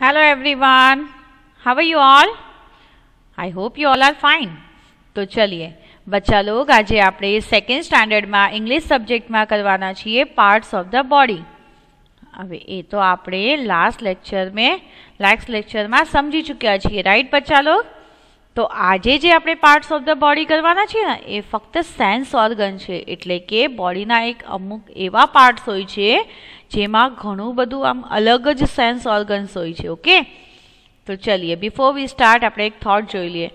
Hello, everyone. How are you all? I hope you all are. તો ચલીએ બચ્ચા log, આજે આપણે સેકન્ડ સ્ટાન્ડર્ડમાં ઇંગ્લિશ સબ્જેક્ટમાં કરવાના છીએ પાર્ટ્સ ઓફ ધ બોડી હવે એ તો આપણે લાસ્ટ લેક્ચર મેં લાસ્ટ લેક્ચરમાં સમજી ચૂક્યા છીએ રાઈટ બચ્ચા લોગ તો આજે જે આપણે પાર્ટ્સ ઓફ ધ બોડી કરવાના છે ને, એ ફક્ત સેન્સ ઓર્ગન છે. એટલે કે બોડીના એક અમુક એવા પાર્ટ્સ હોય છે, જેમાં ઘણું બધું આમ અલગ જ સેન્સ ઓર્ગન્સ હોય છે ઓકે તો ચલીએ. બિફોર વી સ્ટાર્ટ આપણે એક થોટ જોઈ લઈએ.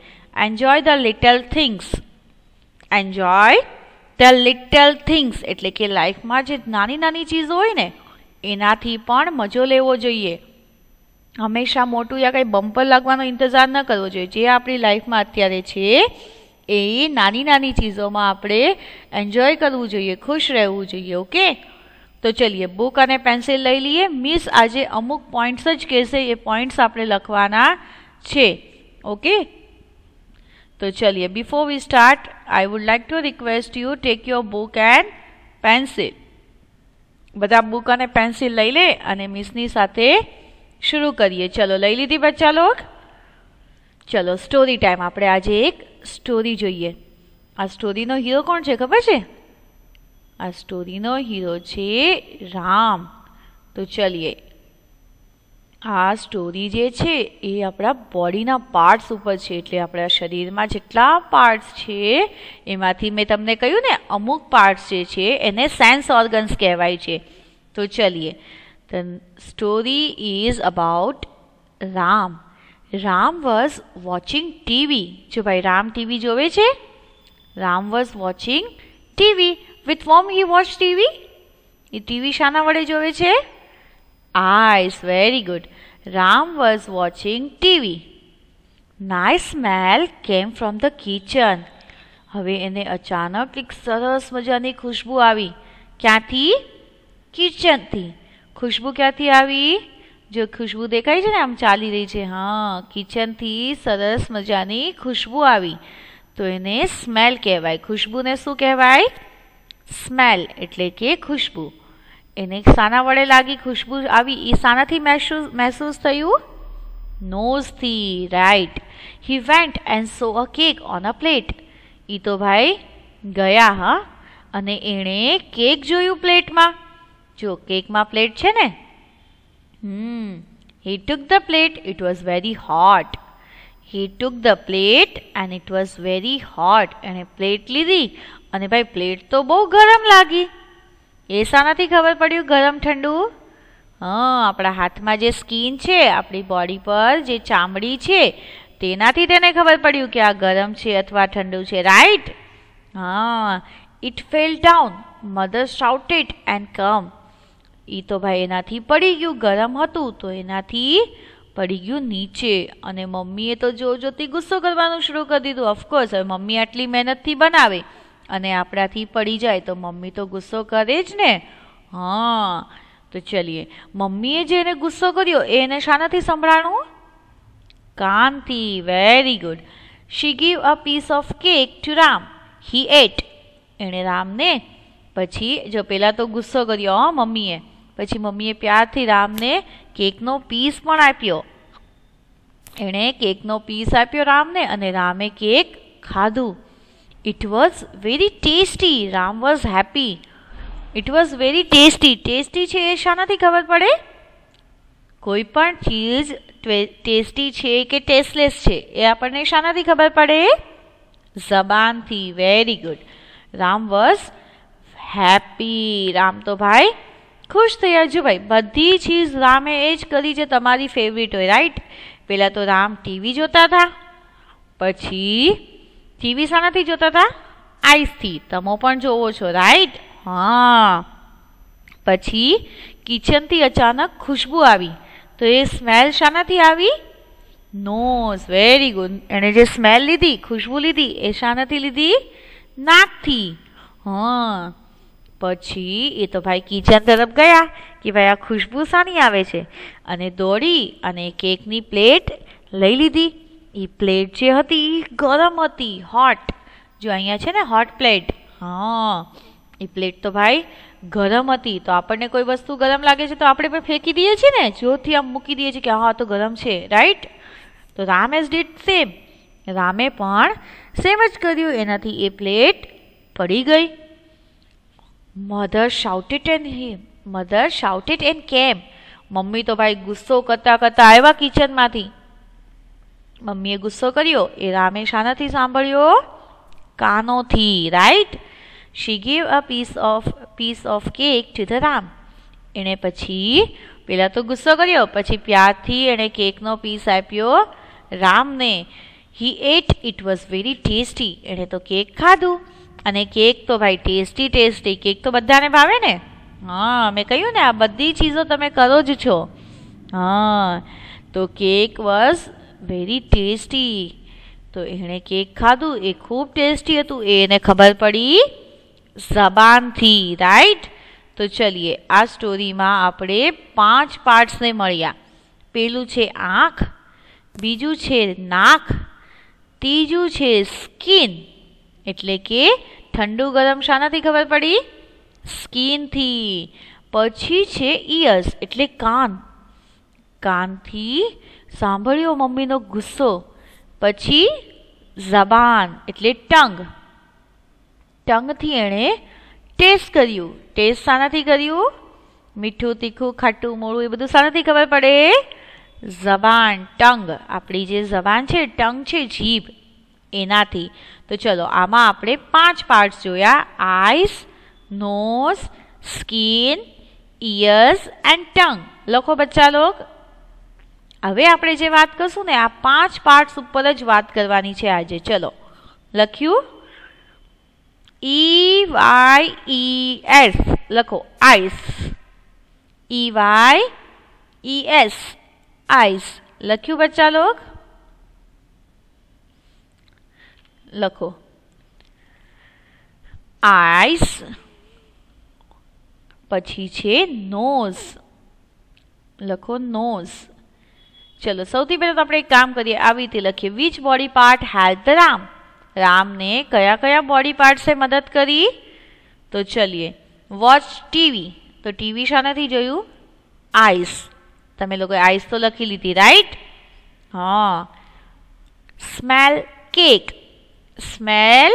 Enjoy the little things enjoy the little things એટલે કે લાઈફમાં જે નાની નાની ચીજો હોય ને, એનાથી પણ મજો લેવો જોઈએ. હંમેશા મોટું યા કંઈ બમ્પર લાગવાનો ઇંતજાર ન કરવો જોઈએ. જે આપણી લાઈફમાં અત્યારે છે, એ નાની નાની ચીજોમાં આપણે એન્જોય કરવું જોઈએ, ખુશ રહેવું જોઈએ ઓકે તો ચલીએ બુક અને પેન્સિલ લઈ લઈએ. મિસ આજે અમુક પોઈન્ટ્સ જ કહેશે, એ પોઈન્ટ્સ આપણે લખવાના છે ઓકે તો ચલીએ before we start I would like to request you take your book and pencil બધા બુક અને પેન્સિલ લઈ લે અને મિસની સાથે શરૂ કરીએ ચલો લઈ લીધી બચ્ચા લોક ચલો સ્ટોરી ટાઈમ આપણે આજે એક સ્ટોરી જોઈએ। આ સ્ટોરીનો હીરો કોણ છે, ખબર છે? આ સ્ટોરીનો હીરો છે રામ. તો ચલીએ. આ સ્ટોરી જે છે, એ આપણા બોડીના પાર્ટ્સ ઉપર છે. એટલે આપણા શરીરમાં જેટલા પાર્ટ્સ છે, એમાંથી મેં તમને કહ્યું ને, અમુક પાર્ટ્સ જે છે, એને સેન્સ ઓર્ગન્સ કહેવાય છે. તો ચલીએ. The story is about Ram. Ram was watching TV. જો ભાઈ રામ ટીવી જોવે છે? Ram was watching TV with whom he watch TV A TV શાના વડે જોવે છે? Eyes very good Ram was watching TV nice smell came from the kitchen હવે એને અચાનક એક સરસ મજાની ખુશ્બુ આવી. ક્યાંથી? કિચનથી ખુશ્બુ ક્યાંથી આવી? જો ખુશ્બુ દેખાય છે ને, આમ ચાલી રહી છે. હા, કિચનથી સરસ મજાની ખુશ્બુ આવી. તો એને સ્મેલ કહેવાય. ખુશ્બુને શું કહેવાય? સ્મેલ એટલે કે ખુશ્બુ. એને સાના વડે લાગી ખુશ્બુ આવી. એ સાનાથી મહેસૂસ મહેસૂસ થયું? નોઝથી. Right. He went and saw a cake on a plate. એ તો ભાઈ ગયા, હા. અને એણે કેક જોયું પ્લેટમાં. જો કેકમાં પ્લેટ છે ને? હમ he took the plate it was very hot he took the plate and it was very hot એણે પ્લેટ લીધી અને ભાઈ પ્લેટ તો બહુ ગરમ લાગી. એ શાનાથી ખબર પડ્યું ગરમ ઠંડુ? હા, આપણા હાથમાં જે સ્કીન છે, આપણી બોડી પર જે ચામડી છે, તેનાથી તેને ખબર પડ્યું કે આ ગરમ છે અથવા ઠંડુ છે રાઈટ હા it fell down mother shouted and come એ તો ભાઈ એનાથી પડી ગયું, ગરમ હતું, તો એનાથી પડી ગયું નીચે. અને મમ્મીએ તો જો જોતી ગુસ્સો કરવાનું શરૂ કરી દીધું. ઓફકોર્સ હવે મમ્મી આટલી મહેનતથી બનાવે અને આપણાથી પડી જાય, તો મમ્મી તો ગુસ્સો કરે જ ને. હા, તો ચલીએ. મમ્મીએ જે એને ગુસ્સો કર્યો, એ એને શાનાથી સંભળાણું? કાનથી. Very good she give a piece of cake to Ram he ate એણે રામને પછી જો પહેલાં તો ગુસ્સો કર્યો, હં, મમ્મીએ. પછી મમ્મીએ પ્યારથી રામને કેકનો પીસ પણ આપ્યો. એણે કેકનો પીસ આપ્યો રામને અને રામે કેક ખાધું. It was very tasty Ram was happy it was very tasty tasty છે એ શાનાથી ખબર પડે? કોઈ પણ ચીજ ટેસ્ટી છે કે ટેસ્ટલેસ છે એ આપણને શાનાથી ખબર પડે? જબાનથી. Very good Ram was happy Ram તો ભાઈ ખુશ થયા જો ભાઈ, બધી ચીજ રામે એ જ કરી જે તમારી ફેવરિટ હોય રાઈટ પહેલાં તો રામ ટીવી જોતા હતા, પછી ટીવી શાનાથી જોતા હતા આઈસથી તમે પણ જોવો છો રાઈટ હા. પછી કિચનથી અચાનક ખુશ્બુ આવી. તો એ સ્મેલ શાનાથી આવી? નોઝ વેરી ગુડ એણે જે સ્મેલ લીધી, ખુશ્બુ લીધી, એ શાનાથી લીધી નાકથી. હા. પછી એ તો ભાઈ કિચન તરફ ગયા કે ભાઈ આ ખુશ્બુ સાની આવે છે. અને દોડી અને કેકની પ્લેટ લઈ લીધી. એ પ્લેટ જે હતી એ ગરમ હતી હોટ જો અહીંયા છે ને હોટ પ્લેટ હા એ પ્લેટ તો ભાઈ ગરમ હતી. તો આપણને કોઈ વસ્તુ ગરમ લાગે છે તો આપણે પણ ફેંકી દઈએ છીએ ને. જોરથી આમ મૂકી દઈએ છીએ કે હા તો ગરમ છે રાઈટ તો રામ એઝ ડીડ સેમ રામે પણ સેમ જ કર્યું. એનાથી એ પ્લેટ પડી ગઈ. Mother shouted and him mother shouted and came mummy તો ભાઈ ગુસ્સો કરતા કરતા આવ્યા કિચનમાંથી. મમ્મીએ ગુસ્સો કર્યો. એ રામે શાનાથી સાંભળ્યો? કાનોથી. Right she give a piece of piece of cake to the Ram એણે પછી? પહેલાં તો ગુસ્સો કર્યો. પછી પ્યારથી એણે કેકનો પીસ આપ્યો રામને. He ate it was very tasty એણે તો કેક ખાધું. અને કેક તો ભાઈ ટેસ્ટી ટેસ્ટી, કેક તો બધાને ભાવે ને? હા, મેં કહ્યું ને, આ બધી ચીજો તમે કરો જ છો. હા, તો કેક વોઝ વેરી ટેસ્ટી તો એણે કેક ખાધું, એ ખૂબ ટેસ્ટી હતું. એને ખબર પડી જબાનથી રાઈટ તો ચલીએ, આ સ્ટોરીમાં આપણે પાંચ પાર્ટ્સને મળ્યા. પેલું છે આંખ, બીજું છે નાક, ત્રીજું છે સ્કિન એટલે કે ઠંડુ ગરમ શાનાથી ખબર પડી? સ્કિનથી. પછી છે ઇયર્સ એટલે કાન. કાનથી સાંભળ્યો મમ્મીનો ગુસ્સો. પછી જબાન એટલે ટંગ. ટંગથી એણે ટેસ્ટ કર્યું. ટેસ્ટ શાનાથી કર્યું? મીઠું, તીખું, ખાટું, મોળું, એ બધું શાનાથી ખબર પડે? જબાન ટંગ. આપણી જે જબાન છે, ટંગ છે, જીભ. એનાથી. તો ચલો, આમાં આપણે પાંચ પાર્ટ્સ જોયા. Eyes nose skin ears and tongue લખો બચ્ચા લોક હવે આપણે જે વાત કરશું ને, આ પાંચ પાર્ટ્સ ઉપર જ વાત કરવાની છે આજે. ચલો, લખ્યું? ઈ વાય ઈ એસ લખો eyes E Y E S eyes લખ્યું બચ્ચા લોક લખો. આઈસ પછી છે નોઝ લખો નોઝ ચલો, સૌથી પહેલાં તો આપણે એક કામ કરીએ. આવી રીતે લખીએ. Which body part help the Ram રામને કયા કયા બોડી પાર્ટ્સે મદદ કરી? તો ચલીએ. વોચ ટીવી તો ટીવી શાનાથી જોયું? આઈસ તમે લોકોએ આઈસ તો લખી લીધી રાઈટ હા. Smell cake smell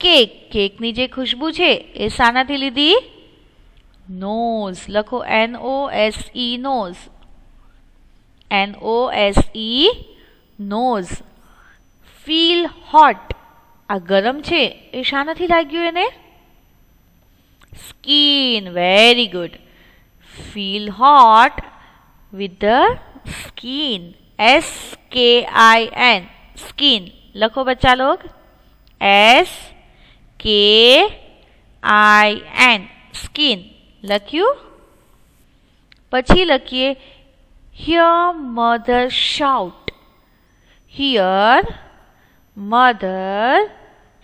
cake. કેકની જે ખુશ્બુ છે એ શાનાથી લીધી નોઝ. લખો N O S E nose. N O S E nose. Feel hot. આ ગરમ છે એ શાનાથી લાગ્યું એને? Skin. Very good. Feel hot with the skin. S K I N. Skin. લખો બચ્ચા लोग એસ કે આઈ एन સ્કીન લખ્યું? પછી લખીએ hear mother shout hear mother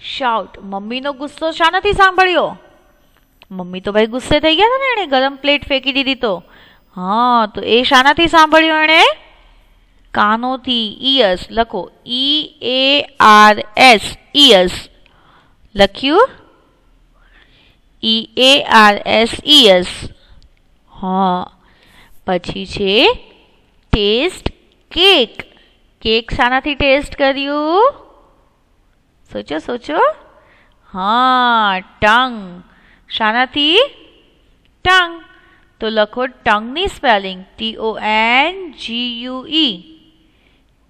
shout મમ્મીનો ગુસ્સો શાનાથી સાંભળ્યો? મમ્મી તો ભાઈ ગુસ્સે થઈ ગયા હતા ને એણે, ગરમ પ્લેટ ફેંકી દીધી તો. હા, તો એ શાનાથી સાંભળ્યો એણે? કાનોથી ઈયર્સ લખો E A R S ears લખ્યું E A R S ears હા પછી છે ટેસ્ટ કેક કેક શાનાથી ટેસ્ટ કર્યું સોચો સોચો હા ટંગ શાનાથી ટંગ તો લખો ટંગની spelling T O N G U E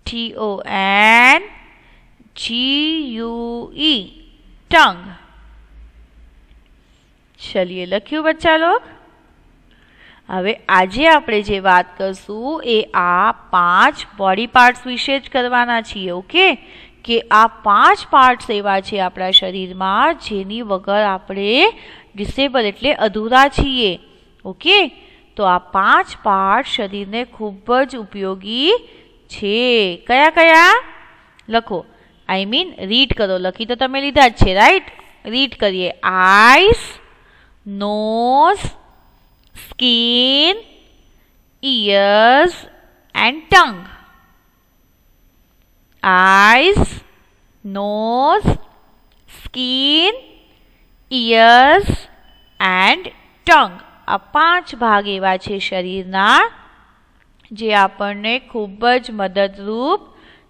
T O N G U E tongue ચલીએ લખ્યું બચ્ચા લોક હવે આજે આપણે જે વાત કરશું એ આ પાંચ બોડી પાર્ટ્સ વિશે જ કરવાના છીએ, ઓકે? કે આ પાંચ પાર્ટ્સ એવા છે આપણા શરીરમાં જેની વગર આપણે ડિસેબલ એટલે અધૂરા છીએ, ઓકે? તો આ પાંચ પાર્ટ શરીરને ખૂબ જ ઉપયોગી છે. કયા કયા? લખો. આઈ મીન રીડ કરો. લખી તો તમે લીધા જ છે રાઈટ રીડ કરીએ. Eyes nose skin, ears and tongue. Eyes, nose, skin, ears and tongue આ પાંચ ભાગ એવા છે શરીરના. જે આપણને ખૂબ જ મદદરૂપ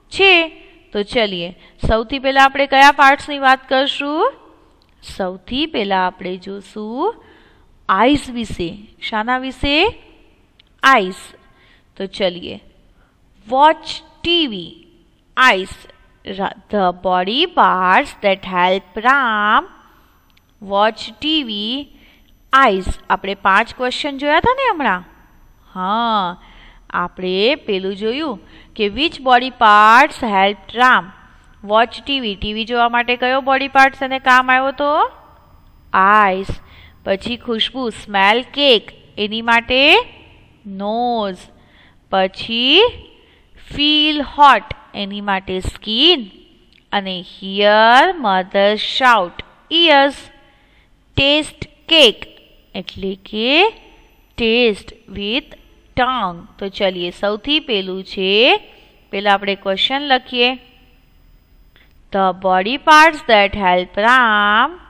છે. તો ચલીએ. સૌથી પહેલાં આપણે કયા પાર્ટ્સની વાત કરશું? સૌથી પહેલાં આપણે જોશું આઈસ વિશે. શાના વિશે? આઈસ. તો ચલીએ. Watch TV. Eyes. The body parts that help Ram. Watch TV. Eyes. આપણે પાંચ ક્વેશ્ચન જોયા હતા ને હમણાં? હા. આપણે પેલું જોયું કે which body parts help Ram watch TV TV જોવા માટે કયો બોડી પાર્ટ્સ એને કામ આવ્યો તો? આઈસ પછી ખુશ્બુ સ્મેલ કેક એની માટે નોઝ પછી ફીલ હોટ એની માટે સ્કીન અને hear mother shout ears taste cake એટલે કે ટેસ્ટ વિથ ટંગ. તો ચલીએ. સૌથી પહેલું છે પહેલાં આપણે ક્વેશ્ચન લખીએ. The body parts that help Ram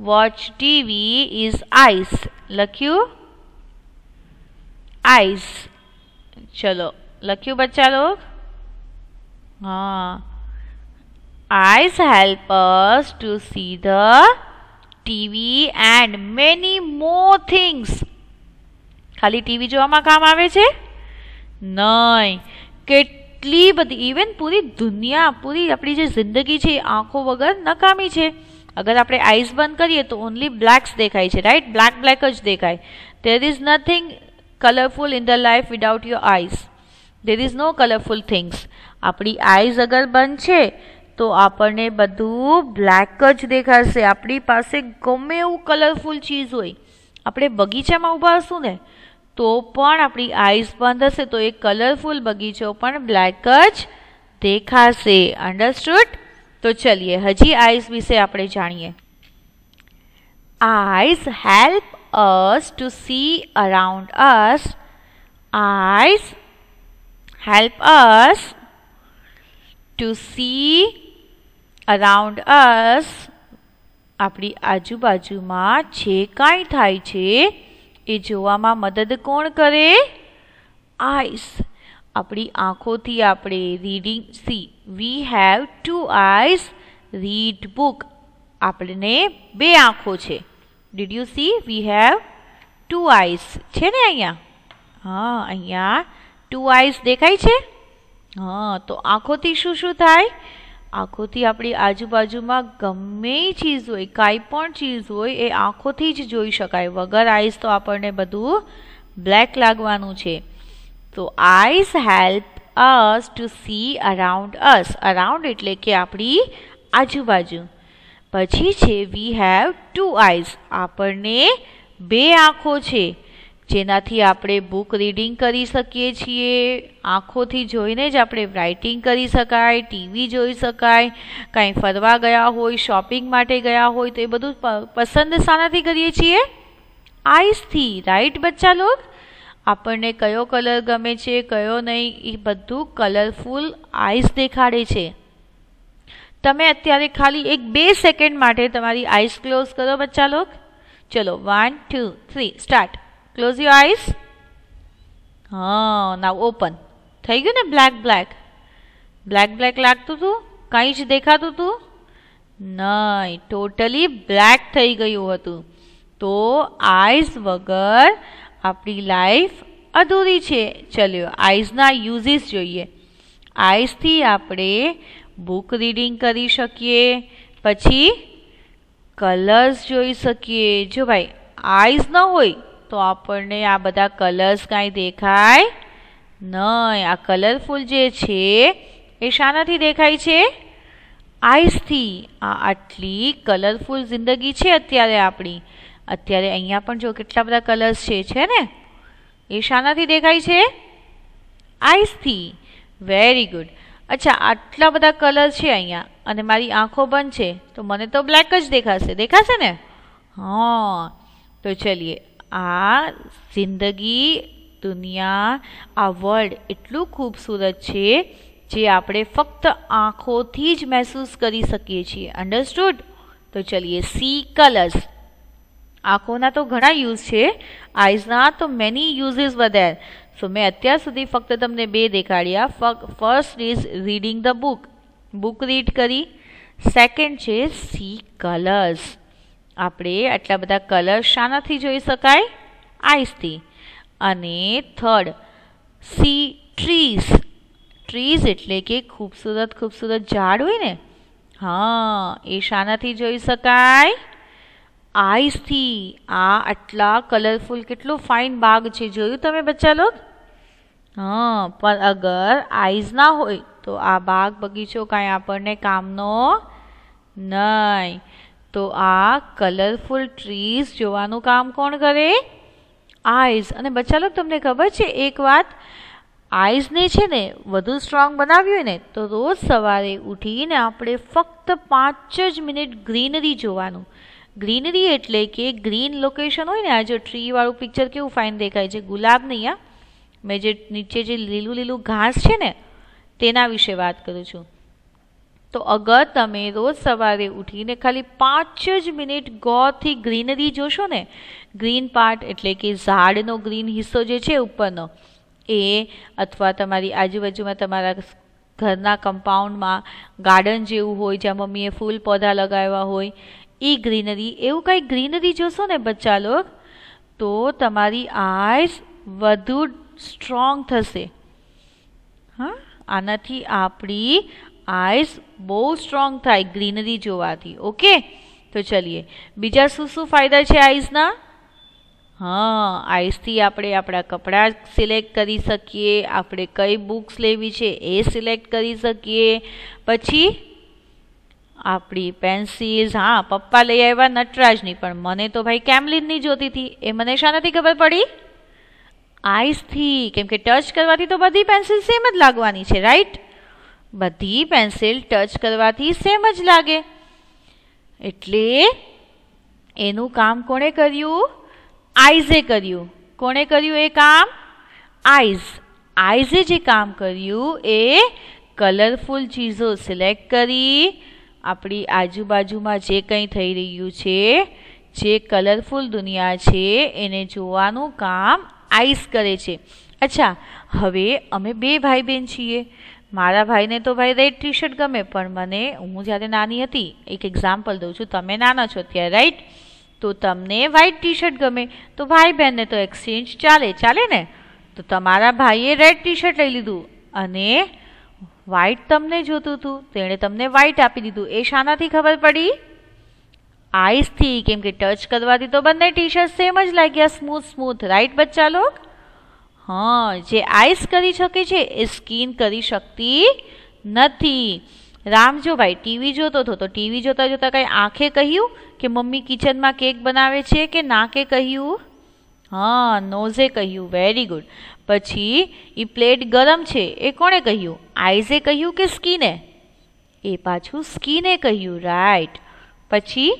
watch TV is eyes લખ્યું? આઈસ ચલો. લખ્યું બચ્ચા લોગ? હા. Eyes helpers to see the TV and many more things. ખાલી ટીવી જોવામાં કામ આવે છે? નહીં. કેટલી બધી ઇવન પૂરી દુનિયા, પૂરી આપણી જે જિંદગી છે, એ આંખો વગર નકામી છે. અગર આપણે આઈસ બંધ કરીએ તો ઓનલી બ્લેક્સ દેખાય છે રાઈટ બ્લેક બ્લેક જ દેખાય. There is nothing colourful in the life without your eyes there is no colourful things આપણી આઈઝ અગર બંધ છે, તો આપણને બધું બ્લેક જ દેખાશે. આપણી પાસે ગમે એવું કલરફુલ ચીઝ હોય. આપણે બગીચામાં ઊભા હશું ને તો પણ આપણી આઈઝ બંધ હશે, તો એ કલરફુલ બગીચો પણ બ્લેક જ દેખાશે. અન્ડરસ્ટુડ તો ચલીએ. હજી આઈઝ વિશે આપણે જાણીએ. Eyes help us to see around us eyes help us to see around us આપણી આજુબાજુમાં જે કાંઈ થાય છે એ જોવામાં મદદ કોણ કરે? આઈસ આપણી આંખોથી આપણે reading see we have two eyes read book આપણને બે આંખો છે. Did you see we have two eyes છે ને અહીંયા? હા, અહીંયા ટુ આઈસ દેખાય છે? હા, તો આંખોથી શું શું થાય? આંખોથી આપણી આજુબાજુમાં ગમે ચીજ હોય, કાંઈ પણ ચીજ હોય, એ આંખોથી જ જોઈ શકાય. વગર આઈસ તો આપણને બધું બ્લેક લાગવાનું છે. તો eyes help us to see around us around એટલે કે આપણી આજુબાજુ. પછી છે વી હેવ ટુ આઈસ આપણને બે આંખો છે. જેનાથી આપણે બુક રીડિંગ કરી શકીએ છીએ, આંખોથી જોઈને જ આપણે રાઇટિંગ કરી શકાય ટીવી જોઈ શકાય, કાંઈ ફરવા ગયા હોય શોપિંગ માટે ગયા હોય, તો એ બધું પસંદ શાનાથી કરીએ છીએ? આઈસથી રાઈટ બચ્ચા લોક આપણને કયો કલર ગમે છે, કયો નહીં, એ બધું કલરફુલ આઈસ દેખાડે છે. તમે અત્યારે ખાલી એક બે સેકન્ડ માટે તમારી આઈસ ક્લોઝ કરો બચ્ચા લોક ચલો one two three start close you eyes હા નાવ ઓપન થઈ ગયું ને બ્લેક બ્લેક બ્લેક બ્લેક લાગતું હતું કંઈ જ દેખાતું હતું નહીં ટોટલી બ્લેક થઈ ગયું હતું. તો આઈસ વગર આપણી લાઈફ અધૂરી છે. ચલ્યો આઈઝના યુઝીસ જોઈએ. આઈસથી આપણે બુક રીડિંગ કરી શકીએ. પછી કલર્સ જોઈ શકીએ. જો ભાઈ આઈસ ન હોય તો આપણને આ બધા કલર્સ કાંઈ દેખાય નહીં. આ કલરફુલ જે છે, એ શાનાથી દેખાય છે? આઈસથી. આ આટલી કલરફુલ જિંદગી છે અત્યારે આપણી. અત્યારે અહીંયા પણ જો કેટલા બધા કલર્સ છે છે ને? એ શાનાથી દેખાય છે? આઈસથી. વેરી ગુડ અચ્છા, આટલા બધા કલર છે અહીંયા. અને મારી આંખો બંધ છે. તો મને તો બ્લેક જ દેખાશે. દેખાશે ને? હા. તો ચલીએ. આ જિંદગી, દુનિયા, આ વર્લ્ડ એટલું ખૂબસૂરત છે જે આપણે ફક્ત આંખોથી જ મહેસૂસ કરી શકીએ છીએ. અન્ડરસ્ટુડ તો ચલીએ સી કલર્સ આંખોના તો ઘણા યુઝ છે આઈઝના તો મેની યુઝીસ વધેર. સો મેં અત્યાર સુધી ફક્ત તમને બે દેખાડ્યા. First is reading the book book read કરી. સેકન્ડ છે સી કલર્સ આપણે આટલા બધા કલર શાનાથી જોઈ શકાય? આઈસથી અને થર્ડ સી ટ્રીઝ ટ્રીઝ એટલે કે ખૂબસૂરત ખૂબસૂરત ઝાડ હોય ને? હા, એ શાનાથી જોઈ શકાય. આઈસથી આ આટલા કલરફુલ કેટલો ફાઇન બાગ છે. જોયું તમે બચ્ચા લોક હા, પણ અગર આઈઝ ના હોય તો આ બાગ બગીચો કાંઈ આપણને કામનો નહીં. તો આ કલરફુલ ટ્રીઝ જોવાનું કામ કોણ કરે? આઈઝ અને બચ્ચા લોકો તમને ખબર છે, એક વાત આઈઝને છે ને વધુ સ્ટ્રોંગ બનાવ્યું હોય ને, તો રોજ સવારે ઉઠીને આપણે ફક્ત પાંચ જ મિનિટ ગ્રીનરી જોવાનું. ગ્રીનરી એટલે કે ગ્રીન લોકેશન હોય ને, આ જો ટ્રીવાળું પિક્ચર કેવું ફાઇન દેખાય છે, ગુલાબ નહીં આ મેં જે નીચે જે લીલું લીલું ઘાસ છે ને, તેના વિશે વાત કરું છું. તો અગર તમે રોજ સવારે ઉઠીને ખાલી પાંચ જ મિનિટ ગોથી ગ્રીનરી જોશો ને, ગ્રીન પાર્ટ એટલે કે ઝાડનો ગ્રીન હિસ્સો જે છે ઉપરનો, એ અથવા તમારી આજુબાજુમાં તમારા ઘરના કમ્પાઉન્ડમાં ગાર્ડન જેવું હોય, જ્યાં મમ્મીએ ફૂલ પૌધા લગાવ્યા હોય એ ગ્રીનરી, એવું કંઈ ગ્રીનરી જોશો ને બચ્ચા લોક, તો તમારી આઈસ વધુ સ્ટ્રોંગ થશે. હા, આનાથી આપણી આઈસ બહુ સ્ટ્રોંગ થાય ગ્રીનરી જોવાથી, ઓકે? તો ચલીએ. બીજા શું શું ફાયદા છે આઈસના હા આઈસથી આપણે આપણા કપડાં સિલેક્ટ કરી શકીએ, આપણે કઈ બુક્સ લેવી છે એ સિલેક્ટ કરી શકીએ. પછી આપણી પેન્સિલ્સ, હા, પપ્પા લઈ આવ્યા નટરાજની, પણ મને તો ભાઈ કેમલિનની જોતી હતી? એ મને શા નથી ખબર પડી? આઈસથી કેમ કે ટચ કરવાથી તો બધી પેન્સિલ સેમ જ લાગવાની છે, રાઈટ? બધી પેન્સિલ ટચ કરવાથી સેમ જ લાગે. એટલે એનું કામ કોણે કર્યું? આઈઝે કર્યું. કોણે કર્યું એ કામ? આઈઝ આઈઝે જે કામ કર્યું એ કલરફુલ ચીજો સિલેક્ટ કરી આપણી આજુબાજુમાં જે કંઈ થઈ રહ્યું છે, જે કલરફુલ દુનિયા છે, એને જોવાનું કામ આઈસ કરે છે. અચ્છા, હવે અમે બે ભાઈ બહેન છીએ. મારા ભાઈને તો ભાઈ રેડ ટી શર્ટ ગમે, પણ મને, હું જ્યારે નાની હતી, એક એક્ઝામ્પલ દઉં છું. તમે નાના છો અત્યારે રાઈટ તો તમને વ્હાઈટ ટી શર્ટ ગમે. તો ભાઈ બહેનને તો એક્સચેન્જ ચાલે ચાલે ને? તો તમારા ભાઈએ રેડ ટી શર્ટ લઈ લીધું અને વ્હાઈટ તમને જોતું હતું. તેણે તમને વ્હાઈટ આપી દીધું. એ શાનાથી ખબર પડી? આઈસથી કેમ કે ટચ કરવાથી તો બંને ટી શર્ટ સેમ જ લાગ્યા. સ્મૂથ સ્મૂથ રાઈટ બચ્ચા લોક હા, જે આઈસ કરી શકે છે એ સ્કીન કરી શકતી નથી. રામ જો ભાઈ, ટીવી જોતો હતો તો ટીવી જોતા જોતા કંઈ આંખે કહ્યું કે મમ્મી કિચનમાં કેક બનાવે છે કે નાકે કહ્યું? હા, નોઝે કહ્યું વેરી ગુડ પછી એ પ્લેટ ગરમ છે એ કોણે કહ્યું? આઈઝે કહ્યું કે સ્કીને? એ પાછું સ્કીને કહ્યું રાઈટ પછી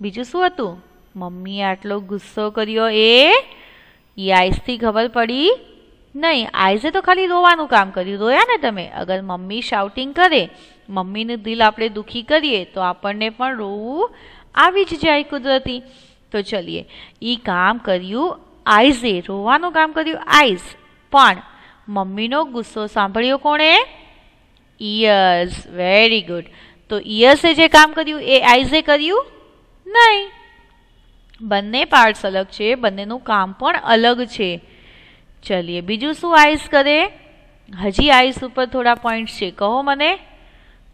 બીજું શું હતું? મમ્મીએ આટલો ગુસ્સો કર્યો એ એ આઈસથી ખબર પડી? નહીં, આઈઝે તો ખાલી રોવાનું કામ કર્યું. રોયા ને તમે? અગર મમ્મી શાઉટિંગ કરે, મમ્મીનું દિલ આપણે દુઃખી કરીએ, તો આપણને પણ રોવું આવી જ જાય કુદરતી. તો ચલીએ. એ કામ કર્યું આઈઝે, રોવાનું કામ કર્યું આઈઝ. પણ મમ્મીનો ગુસ્સો સાંભળ્યો કોણે? ઇયર્સ વેરી ગુડ તો ઇયર્સે જે કામ કર્યું, એ આઈઝે કર્યું? નહીં. બંને પાર્ટ્સ અલગ છે, બંનેનું કામ પણ અલગ છે. ચલીએ, બીજું શું આઈસ કરે? હજી આઈસ ઉપર થોડા પોઈન્ટ્સ છે. કહો મને.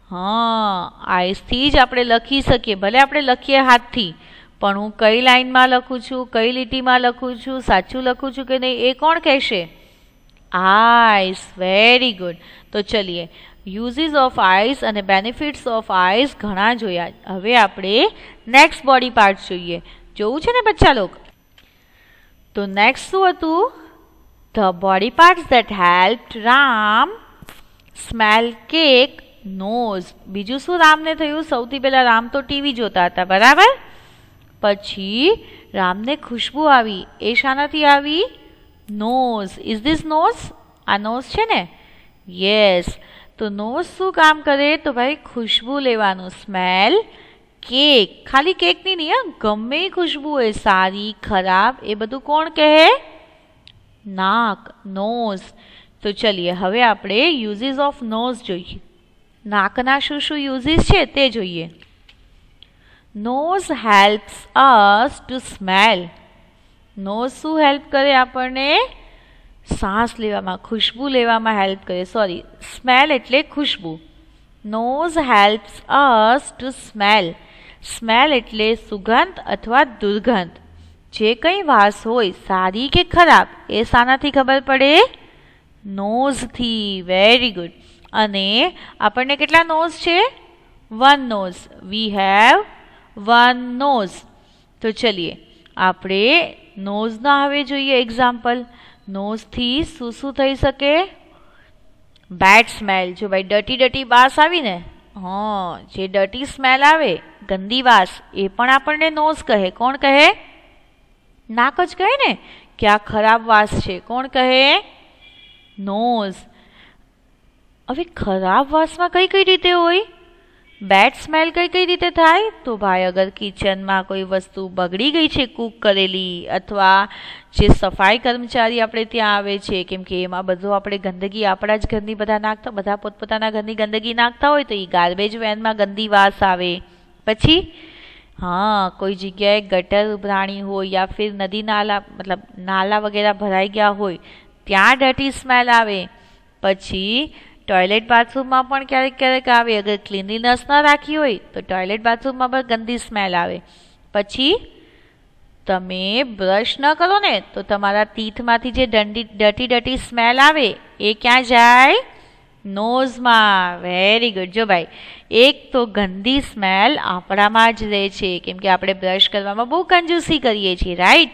હા આઈસથી જ આપણે લખી શકીએ, ભલે આપણે લખીએ હાથથી. પણ હું કઈ લાઈનમાં લખું છું, કઈ લીટીમાં લખું છું, સાચું લખું છું કે નહીં એ કોણ કહેશે? આઈસ વેરી ગુડ તો ચલીએ. યુઝીસ ઓફ આઈસ અને બેનિફિટ્સ ઓફ આઈસ ઘણા જોયા. હવે આપણે નેક્સ્ટ બોડી પાર્ટ જોઈએ. જોવું છે ને બચ્ચા લોક? તો નેક્સ્ટ શું હતું? The body parts that help Ram smell cake nose બીજું શું રામને થયું? સૌથી પહેલાં રામ તો ટીવી જોતા હતા, બરાબર? પછી રામને ખુશ્બુ આવી. એ શાનાથી આવી? નોઝ ઇઝ ધીસ નોઝ આ નોઝ છે ને? યસ તો નોઝ શું કામ કરે? તો ભાઈ ખુશ્બુ લેવાનું. Smell cake. ખાલી કેકની નહીં ગમે ખુશ્બુ હોય, સારી, ખરાબ, એ બધું કોણ કહે? નાક, નોઝ. તો ચલીએ, હવે આપણે યુઝિસ ઓફ નોઝ જોઈએ. નાકના શું શું યુઝિસ છે તે જોઈએ. Nose helps us to smell. Nose શું હેલ્પ કરે આપણને? શ્વાસ લેવામાં, ખુશ્બુ લેવામાં હેલ્પ કરે. સોરી, સ્મેલ એટલે ખુશ્બુ. Nose helps us to smell. Smell એટલે સુગંધ અથવા દુર્ગંધ. જે કંઈ વાસ હોય, સારી કે ખરાબ, એ શાનાથી ખબર પડે? નોઝથી. વેરી ગુડ અને આપણને કેટલા નોઝ છે? One nose we have one nose તો ચલીએ. આપણે નોઝના હવે જોઈએ એક્ઝામ્પલ નોઝથી શું શું થઈ શકે? બેડ સ્મેલ જો ભાઈ ડટી ડટી બાસ આવી ને હા, જે ડટી સ્મેલ આવે, ગંદી વાસ, એ પણ આપણને નોઝ કહે. કોણ કહે? નાક જ કહે ને? કે આ ખરાબ વાસ છે. કોણ કહે? નોઝ હવે ખરાબ વાસમાં કઈ કઈ રીતે હોય? બેડ સ્મેલ કઈ કઈ રીતે થાય? તો ભાઈ, અગર કિચનમાં કોઈ વસ્તુ બગડી ગઈ છે કૂક કરેલી અથવા જે સફાઈ કર્મચારી આપણે ત્યાં આવે છે, કેમ કે એમાં બધું આપણે ગંદકી, આપણા જ ઘરની બધા નાખતા, બધા પોતપોતાના ઘરની ગંદકી નાખતા હોય તો એ ગાર્બેજ વેનમાં ગંદી વાસ આવે. પછી? હા, કોઈ જગ્યાએ ગટર ઉભરાણી હોય યા ફિર નદી નાલા, મતલબ નાલા વગેરે ભરાઈ ગયા હોય, ત્યાં ડર્ટી સ્મેલ આવે. પછી ટોયલેટ બાથરૂમમાં પણ ક્યારેક ક્યારેક આવે. અગર ક્લિનલીનેસ ન રાખી હોય તો ટોયલેટ બાથરૂમમાં પણ ગંદી સ્મેલ આવે. પછી તમે બ્રશ ન કરો ને તો તમારા તીથમાંથી જે દંડી ડટી ડટી સ્મેલ આવે, એ ક્યાં જાય? નોઝમાં. વેરી ગુડ જો ભાઈ, એક તો ગંદી સ્મેલ આપણામાં જ રહે છે. કેમ કે આપણે બ્રશ કરવામાં બહુ કંજૂસી કરીએ છીએ રાઈટ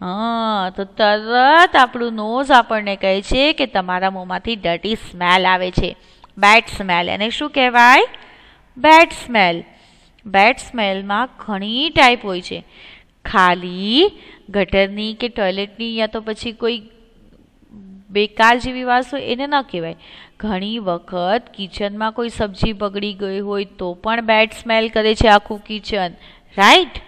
હા, તો તરત આપણું નોઝ આપણને કહે છે કે તમારા મોંમાંથી ડર્ટી સ્મેલ આવે છે. બેડ સ્મેલ એને શું કહેવાય? બેડ સ્મેલ બેડ સ્મેલમાં ઘણી ટાઈપ હોય છે. ખાલી ગટરની કે ટોયલેટની યા તો પછી કોઈ બેકાર જેવી વાસ એને ન કહેવાય. ઘણી વખત કિચનમાં કોઈ સબ્જી બગડી ગઈ હોય તો પણ બેડ સ્મેલ કરે છે આખું કિચન રાઈટ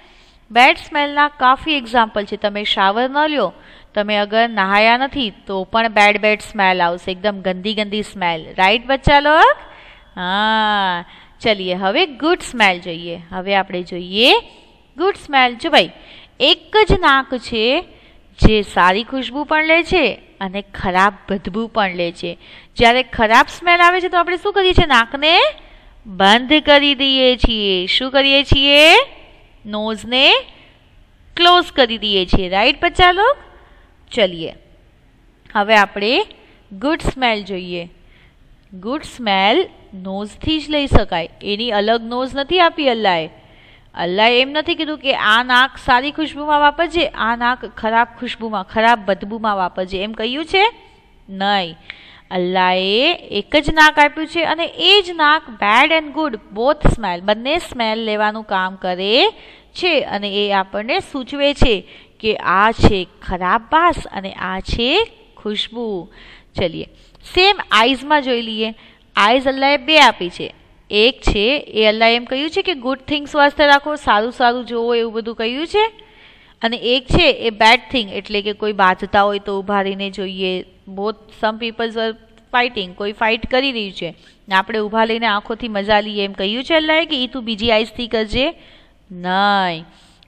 બેડ સ્મેલના કાફી એક્ઝામ્પલ છે. તમે શાવર ન લ્યો, તમે અગર નહાયા નથી, તો પણ બેડ બેડ સ્મેલ આવશે. એકદમ ગંદી ગંદી સ્મેલ રાઈટ બચ્ચા લોક હા. ચલીએ, હવે ગુડ સ્મેલ જોઈએ. હવે આપણે જોઈએ ગુડ સ્મેલ જો ભાઈ, એક જ નાક છે જે સારી ખુશ્બુ પણ લે છે અને ખરાબ બદબુ પણ લે છે. જ્યારે ખરાબ સ્મેલ આવે છે તો આપણે શું કરીએ છીએ? નાકને બંધ કરી દઈએ છીએ. શું કરીએ છીએ? નોઝને ક્લોઝ કરી દઈએ છીએ. રાઈટ બચ્ચા લોક ચલીએ. હવે આપણે ગુડ સ્મેલ જોઈએ. ગુડ સ્મેલ નોઝથી જ લઈ શકાય. એની અલગ નોઝ નથી આપી અલ્લાએ. અલ્લાએ એમ નથી કીધું કે આ નાક સારી ખુશ્બુમાં વાપરજે, આ નાક ખરાબ ખુશ્બુમાં, ખરાબ બદબુમાં વાપરજે. એમ કહ્યું છે નહીં. અલ્લાહે એક જ નાક આપ્યું છે અને એ જ નાક bad and good both smell બંને સ્મેલ લેવાનું કામ કરે છે. અને એ આપણને સૂચવે છે કે આ છે ખરાબ બાસ અને આ છે ખુશ્બુ. ચલીએ. સેમ આઈઝમાં જોઈ લઈએ. આઈઝ અલ્લાહે બે આપી છે. એક છે, એ અલ્લાહ એમ કહ્યું છે કે ગુડ થિંગ્સ વાસ્તે રાખો, સારું સારું જોવો એવું બધું કહ્યું છે. અને એક છે, એ બેડ થિંગ એટલે કે કોઈ બાંધતા હોય તો ઊભા રહીને જોઈએ. Both some peoples were fighting કોઈ ફાઇટ કરી રહ્યું છે. ને આપણે ઊભા લઈને આંખોથી મજા લઈએ એમ કહ્યું છે અલ્લાએ કે એ તું બીજી આઈસથી કરજે? નહીં.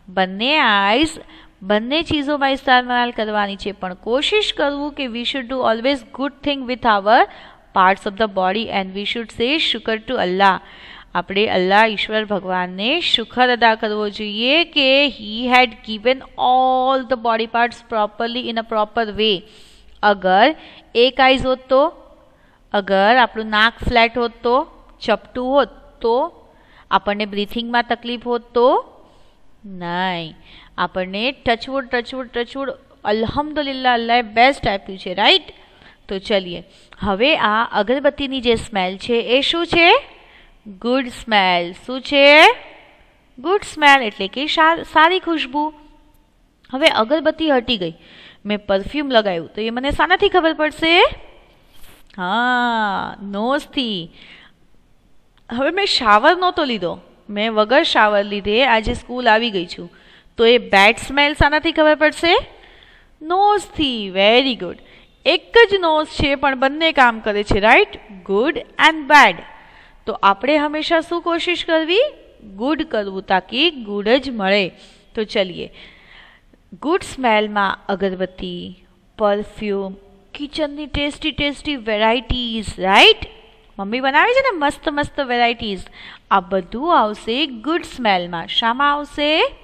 બંને આઈસ બંને ચીજોમાં ઇસ્તેમાલ કરવાની છે. પણ કોશિશ કરવું કે we should do always good thing with our parts of the body and we should say Shukar two અલ્લાહ આપણે અલ્લાહ ઈશ્વર ભગવાનને શુખર અદા કરવો જોઈએ કે he had given all the body parts properly in a proper way અગર એક આઈઝ હોત તો, અગર આપણું નાક ફ્લેટ હોત તો, ચપટું હોત તો, આપણને બ્રીથિંગમાં તકલીફ હોત તો, નહીં. આપણને touch wood touch wood touch wood અલ્હમ્દુલિલ્લાહ, અલ્લાહે બેસ્ટ આપ્યું છે રાઈટ તો ચલીએ. હવે આ અગરબત્તીની જે સ્મેલ છે, એ શું છે? ગુડ સ્મેલ શું છે? ગુડ સ્મેલ એટલે કે સારી ખુશ્બુ. હવે અગરબત્તી હટી ગઈ. મેં પરફ્યુમ લગાવ્યું. તો એ મને શાનાથી ખબર પડશે? હા, નોઝથી. હવે મેં શાવર નહોતો લીધો. મેં વગર શાવર લીધે આજે સ્કૂલ આવી ગઈ છું. તો એ બેડ સ્મેલ શાનાથી ખબર પડશે? નોઝથી. વેરી ગુડ એક જ નોઝ છે, પણ બંને કામ કરે છે રાઈટ ગુડ એન્ડ બેડ તો આપણે હંમેશા શું કોશિશ કરવી? ગુડ કરવું તાકી ગુડ જ મળે. તો ચલીએ. ગુડ સ્મેલમાં અગરબત્તી, પરફ્યુમ, કિચનની tasty tasty varieties, right? Mummy બનાવે છે ને મસ્ત મસ્ત વેરાયટીઝ. આ બધું આવશે ગુડ સ્મેલમાં. શામાં આવશે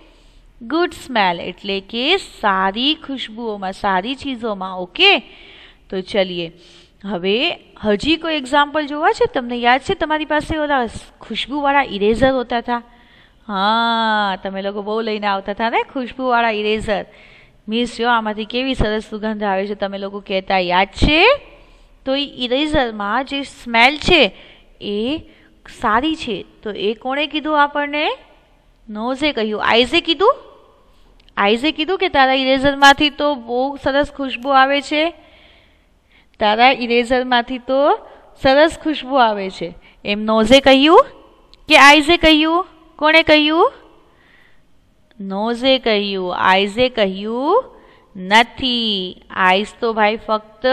ગુડ સ્મેલ એટલે કે સારી ખુશ્બુઓમાં, સારી ચીજોમાં ઓકે? તો ચલીએ. હવે, હજી કોઈ એક્ઝામ્પલ જોવા છે? તમને યાદ છે તમારી પાસે ઓલા ખુશ્બુવાળા ઇરેઝર હોતા હતા? હા, તમે લોકો બહુ લઈને આવતા હતા ને, ખુશ્બુવાળા ઇરેઝર મિસ જો, આમાંથી કેવી સરસ સુગંધ આવે છે તમે લોકો કહેતા, યાદ છે? તો એ ઇરેઝરમાં જે સ્મેલ છે, એ સારી છે. તો એ કોણે કીધું આપણને? નોઝે કહ્યું. આઈઝે કીધું? આઈઝે કીધું કે તારા ઇરેઝરમાંથી તો બહુ સરસ ખુશ્બુ આવે છે? તારા ઇરેઝરમાંથી તો સરસ ખુશ્બુ આવે છે. એમ નોઝે કહ્યું? કે આઈઝે કહ્યું? કોણે કહ્યું? નોઝે કહ્યું. આઈઝે કહ્યું, નથી. આઈઝ તો ભાઈ ફક્ત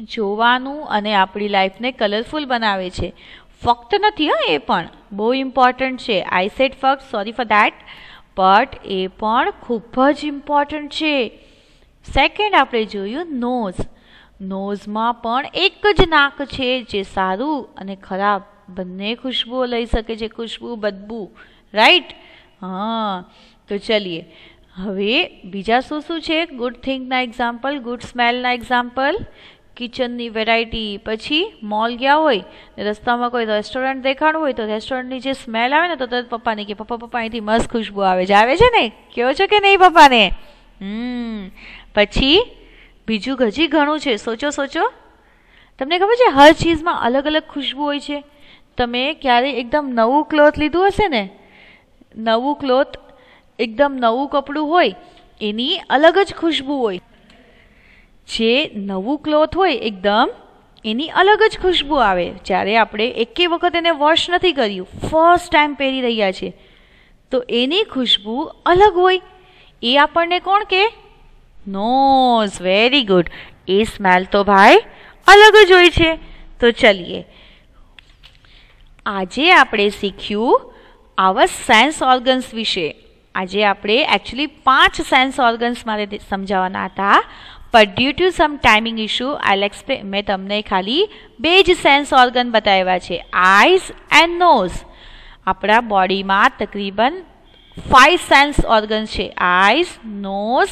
જોવાનું અને આપણી લાઈફને કલરફુલ બનાવે છે. ફક્ત નથી, હા, એ પણ. બહુ ઇમ્પોર્ટન્ટ છે. આઈ સેટ ફક્ત સોરી ફોર દેટ બટ એ પણ ખૂબ જ ઇમ્પોર્ટન્ટ છે. સેકન્ડ આપણે જોયું નોઝ નોઝમાં પણ એક જ નાક છે જે સારું અને ખરાબ. બંને ખુશ્બુઓ લઈ શકે છે. ખુશ્બુ, બદબુ. રાઈટ હા. તો ચલીએ. હવે બીજા શું શું છે? ગુડ થિંગના એક્ઝામ્પલ ગુડ સ્મેલના એક્ઝામ્પલ કિચનની વેરાયટી પછી મોલ ગયા હોય, રસ્તામાં કોઈ રેસ્ટોરન્ટ દેખાડવું હોય, તો રેસ્ટોરન્ટની જે સ્મેલ આવે ને, તો તરત પપ્પાને કે, પપ્પા પપ્પા, અહીંથી મસ્ત ખુશ્બુ આવે છે. આવે છે ને? કહો છો કે નહીં પપ્પાને? હમ. પછી બીજું હજી ઘણું છે. સોચો સોચો. તમને ખબર છે, હર ચીઝમાં અલગ અલગ ખુશ્બુ હોય છે. તમે ક્યારે એકદમ નવું ક્લોથ લીધું હશે ને, નવું ક્લોથ એકદમ નવું કપડું હોય, એની અલગ જ ખુશ્બુ હોય. જે નવું ક્લોથ હોય એકદમ, એની અલગ જ ખુશ્બુ આવે. જ્યારે આપણે એકે વખત એને વોશ નથી કર્યું ફર્સ્ટ ટાઈમ પહેરી રહ્યા છે. તો એની ખુશ્બુ અલગ હોય. એ આપણને કોણ કે નોઝ વેરી ગુડ એ સ્મેલ તો ભાઈ અલગ જ હોય છે. તો ચલીએ. આજે આપણે શીખ્યું આવા સેન્સ ઓર્ગન્સ વિશે. આજે આપણે એકચ્યુઅલી પાંચ સેન્સ ઓર્ગન્સ મારે સમજાવવાના હતા. પણ due to some timing issue I explain મેં તમને ખાલી બે જ સેન્સ ઓર્ગન બતાવ્યા છે. આઈઝ એન્ડ નોઝ આપણા બોડીમાં તકરીબન ફાઇવ સેન્સ ઓર્ગન્સ છે. Eyes nose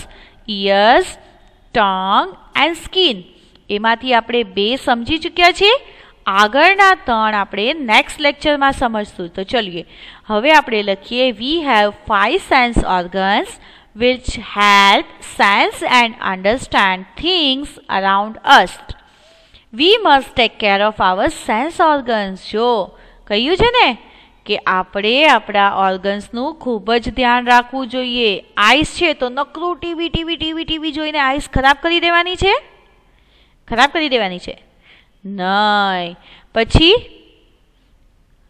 ears tongue and skin એમાંથી આપણે બે સમજી ચૂક્યા છીએ. આગળના ત્રણ આપણે નેક્સ્ટ લેક્ચરમાં સમજશું. તો ચલીએ. હવે આપણે લખીએ we have five sense organs which help sense and understand things around us. We must take care of our sense organs. જો, કહ્યું છે ને? કે આપણે આપણા ઓર્ગન્સનું ખૂબ જ ધ્યાન રાખવું જોઈએ. આઈસ છે તો નકરું ટીવી ટીવી ટીવી ટીવી જોઈને આઈસ ખરાબ કરી દેવાની છે? ખરાબ કરી દેવાની છે? નહીં. પછી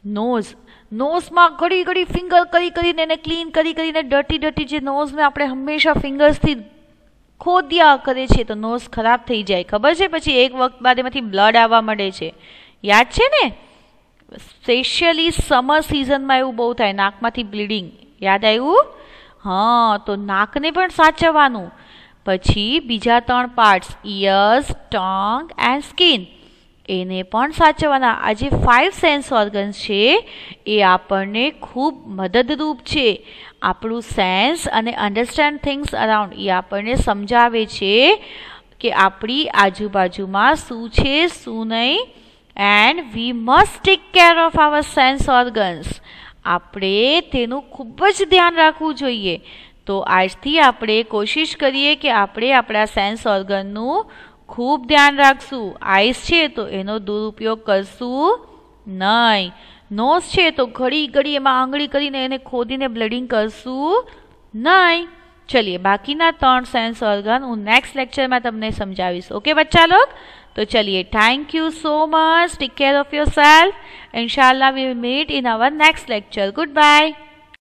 નોઝ નોઝમાં ઘડી ઘડી ફિંગર કરી, કરીને એને ક્લીન કરી, કરીને ડર્ટી ડર્ટી જે નોઝને આપણે હંમેશા ફિંગર્સથી ખોદ્યા કરે છે તો નોઝ ખરાબ થઈ જાય. ખબર છે? પછી એક વખત બાદ એમાંથી બ્લડ આવવા માંડે છે. યાદ છે ને? સ્પેશિયલી સમર સિઝનમાં એવું બહુ થાય, નાકમાંથી બ્લીડિંગ યાદ આવ્યું? હા, તો નાકને પણ સાચવવાનું. પછી બીજા ત્રણ parts ears tongue and skin એને પણ સાચવવાના. આ જે ફાઇવ સેન્સ ઓર્ગન્સ છે, એ આપણને ખૂબ મદદરૂપ છે. આપણું સેન્સ અને અન્ડરસ્ટેન્ડ થિંગ્સ અરાઉન્ડ એ આપણને સમજાવે છે કે આપણી આજુબાજુમાં શું છે, શું નહીં and we must take care of our sense organs આપણે તેનું ખૂબ જ ધ્યાન રાખવું જોઈએ. તો આજથી આપણે કોશિશ કરીએ કે આપણે આપણા સેન્સ ઓર્ગનનું ખૂબ ધ્યાન રાખશું. આઈસ છે તો એનો દુરુપયોગ કરશું નહીં. નોઝ છે તો ઘડી ઘડી એમાં આંગળી કરીને એને ખોદીને બ્લડિંગ કરશું નહીં. ચલીએ, બાકીના ત્રણ સેન્સ ઓર્ગન હું નેક્સ્ટ લેક્ચરમાં તમને સમજાવીશ. ઓકે બચ્ચા લોગ तो चलिए thank you so much take care of yourself इनशाला we meet in our next lecture good bye